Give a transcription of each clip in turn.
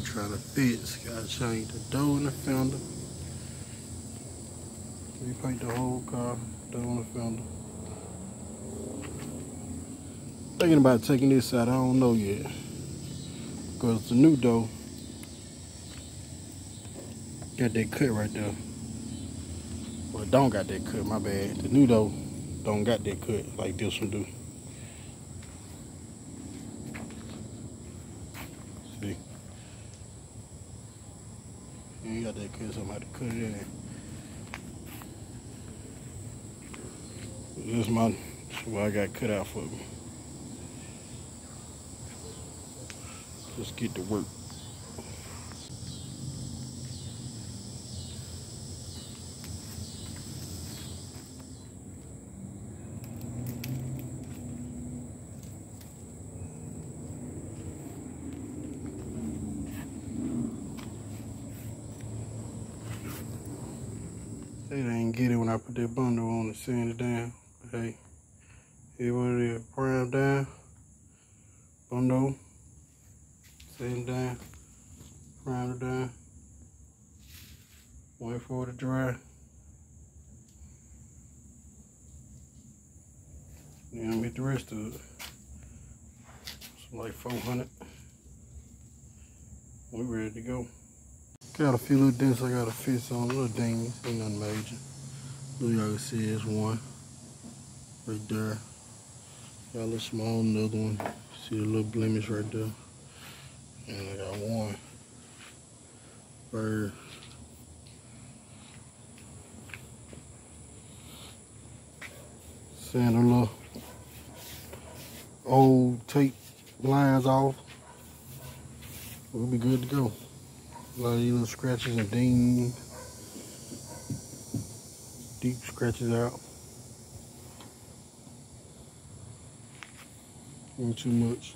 trying to fix. Gotta change the door and the fender. Repaint the whole car, door and the fender. Thinking about taking this out, I don't know yet. Cause the new door got that cut right there. Well, don't got that cut, my bad. The new door don't got that cut like this one do. See? So I'm gonna to cut it in. This is my, this is what I got cut out for me. Let's get to work. They didn't get it when I put that Bondo on and sand it down. But hey, here what it is. Prime down. Bondo. Sand down. Prime it down. Wait for it to dry. Then I'm get the rest of it. It's like 400. We ready to go. Got a few little dents I gotta fix on, little dings, ain't nothing major. Look, y'all can see it's one right there. Got a little small, another one. See the little blemish right there. And I got one bird. Sand a little old tape lines off. We'll be good to go. A lot of little scratches and ding. Deep scratches out. Not too much.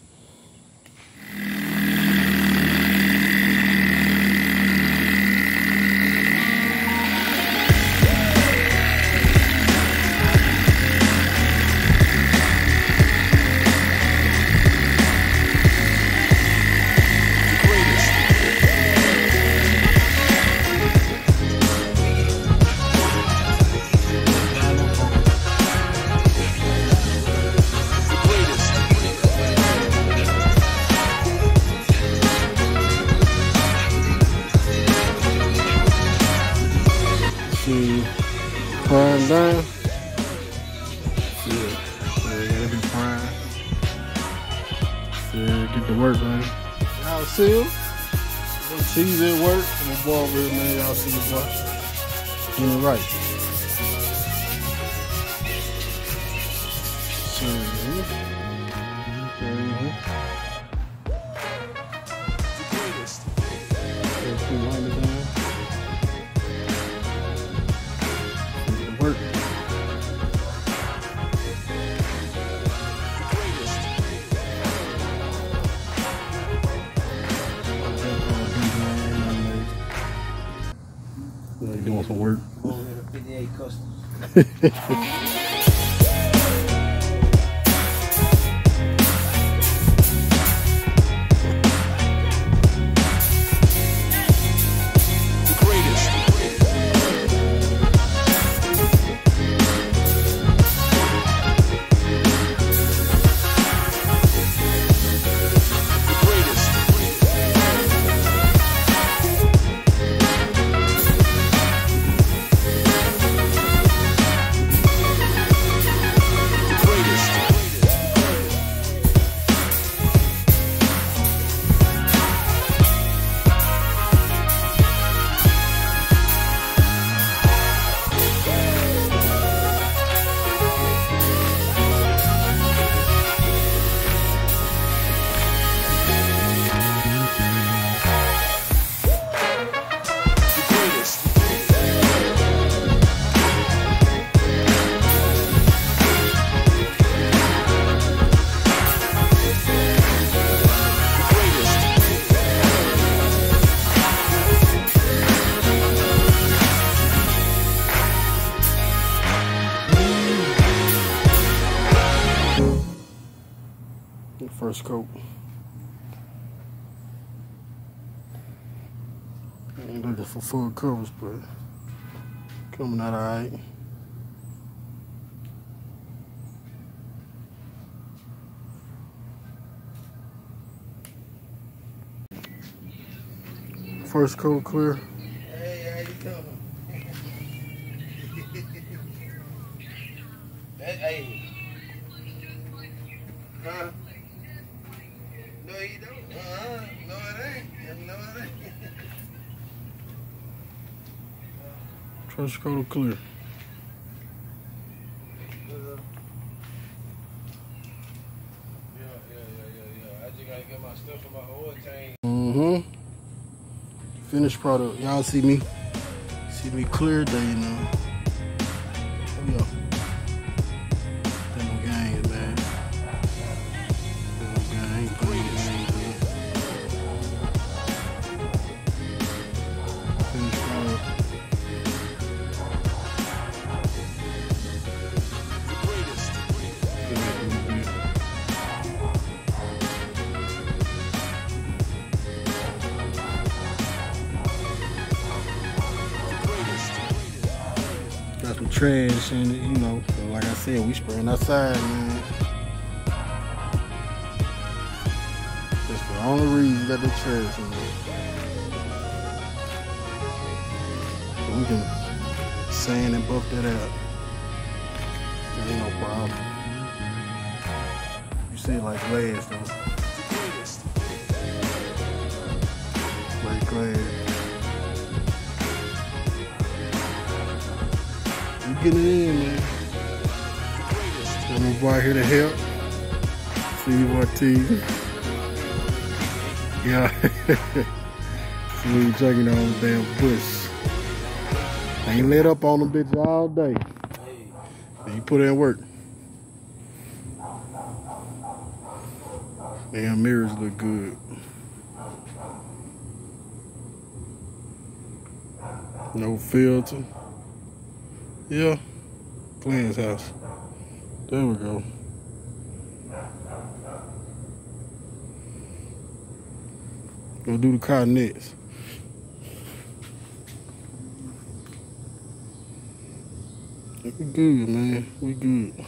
See, prime down. Yeah, yeah, gotta be prime. Yeah, get to work, man. Y'all see him? Cheese at work. I'm a ball real man. Y'all see the boy. In the right. Mhm. To 58 Customs. First coat. Ain't looking for full covers, but coming out alright. First coat clear. No, you don't. Uh-huh. No, it ain't. No, it ain't. First coat clear. Mm-hmm. Finished product. Y'all see me. See me clear day now. Oh, yeah. Them trash and you know. Like I said, we spraying outside, man. That's the only reason that the trash in there. So we can sand and buff that out. That ain't no problem. You see it like glass though. Like glass. Getting in, man. I'm right here to help. Ortiz. Yeah. See you chugging on the damn push. Ain't let up on them bitches all day. And you put in work. Damn mirrors look good. No filter. Yeah. Glenn's house. There we go. Go do the car next. We good, man. We good.